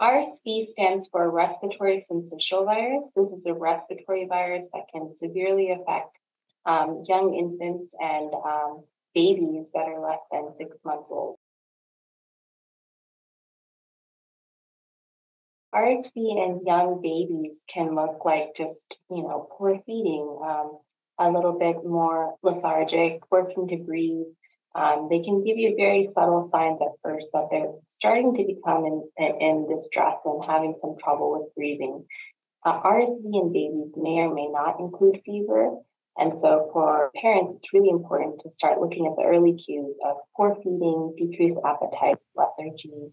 RSV stands for respiratory syncytial virus. This is a respiratory virus that can severely affect um, young infants and um, babies that are less than six months old. RSV in young babies can look like just, you know, poor feeding, um, a little bit more lethargic, working to breathe. Um, they can give you very subtle signs at first that they're starting to become in, in distress and having some trouble with breathing. Uh, RSV in babies may or may not include fever. And so for parents, it's really important to start looking at the early cues of poor feeding, decreased appetite, lethargy,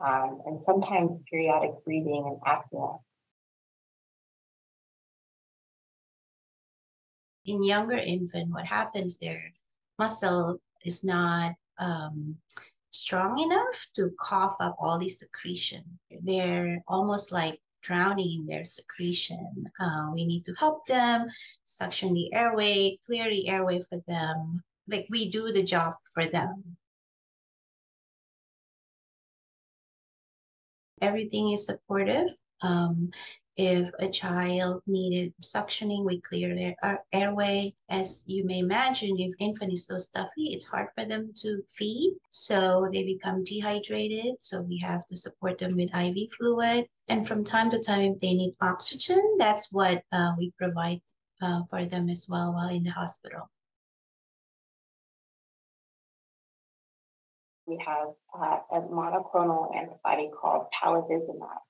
um, and sometimes periodic breathing and apnea. In younger infant, what happens there, muscle is not um, strong enough to cough up all these secretion. They're almost like drowning in their secretion. Uh, we need to help them suction the airway, clear the airway for them. Like we do the job for them. Everything is supportive. Um, if a child needed suctioning, we clear their airway. As you may imagine, if infant is so stuffy, it's hard for them to feed. So they become dehydrated. So we have to support them with IV fluid. And from time to time, if they need oxygen, that's what uh, we provide uh, for them as well while in the hospital. We have uh, a monoclonal antibody called palivizumab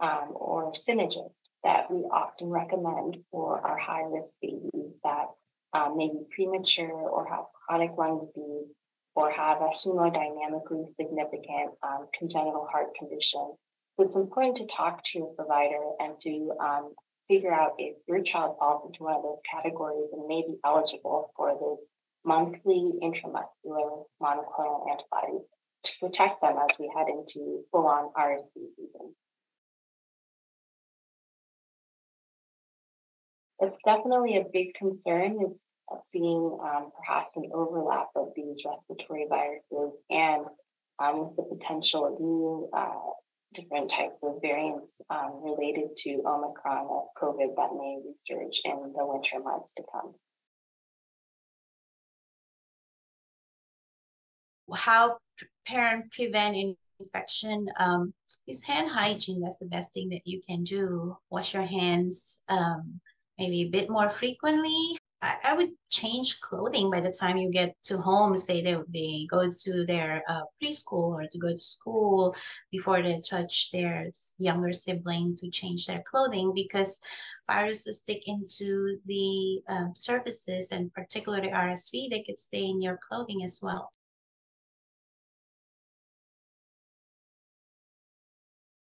um, or Synagis that we often recommend for our high risk babies that um, may be premature or have chronic lung disease or have a hemodynamically significant um, congenital heart condition. So it's important to talk to your provider and to um, figure out if your child falls into one of those categories and may be eligible for this monthly intramuscular monoclonal antibodies to protect them as we head into full on RSV season. It's definitely a big concern is seeing um, perhaps an overlap of these respiratory viruses and um, the potential of new uh, different types of variants um, related to Omicron of COVID that may resurge in the winter months to come. How parent prevent infection um, is hand hygiene. That's the best thing that you can do. Wash your hands. Um, maybe a bit more frequently. I, I would change clothing by the time you get to home. Say they, they go to their uh, preschool or to go to school before they touch their younger sibling to change their clothing because viruses stick into the um, surfaces and particularly RSV, they could stay in your clothing as well.